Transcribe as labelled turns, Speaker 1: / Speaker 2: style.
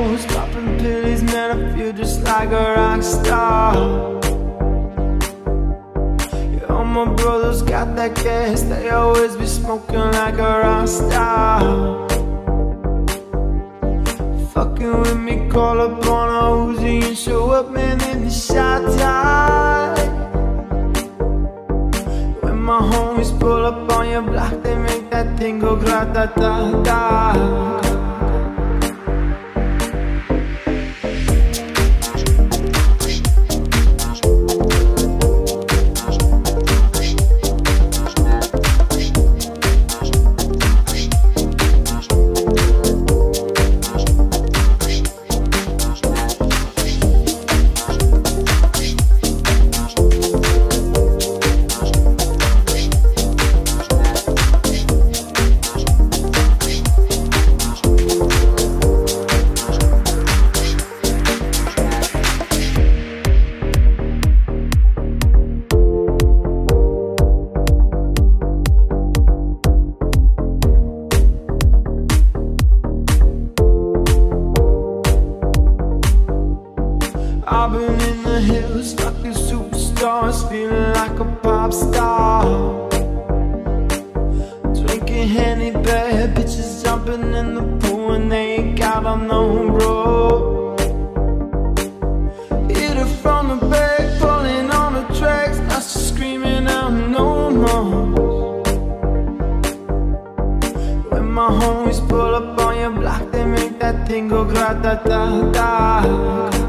Speaker 1: hoes, popping pills, man, I feel just like a rock star. Yeah, all my brothers got that gas, they always be smoking like a rock star. Fucking with me, call up on a Uzi and show up, man, in the shot time. When my homies pull up on your block, they make that thing go grata-ta-ta. I've been in the hills, fucking superstars, feeling like a pop star. Drinking Henny, bad bitches jumping in the pool and they ain't got on no road. Hit her from the back, pulling on the tracks, now she's screaming out no more. When my homies pull up on your block, they make that thing go grata-ta-ta.